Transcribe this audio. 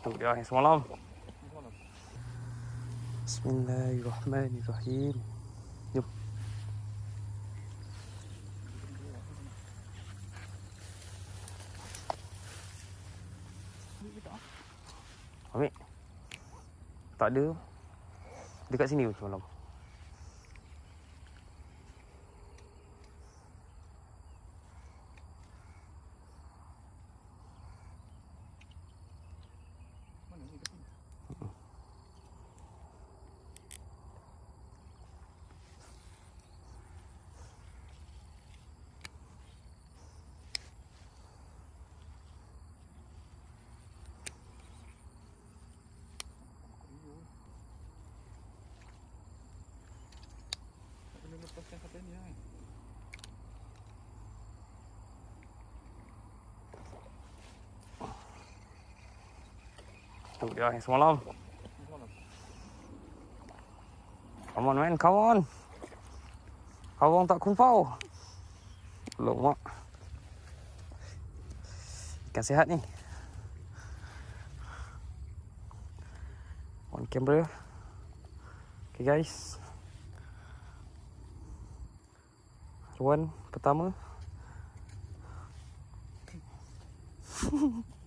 Yang semalam. Bismillahirrahmanirrahim. Jom. Ambil. Tak ada. Dekat sini pun semalam. Lepaskan sampai ni kan. Tunggu dia yang semalam. Come on man, come on. Abang tak kumpau. Belum mak. Ikan sihat ni. On camera. Okay guys. One pertama.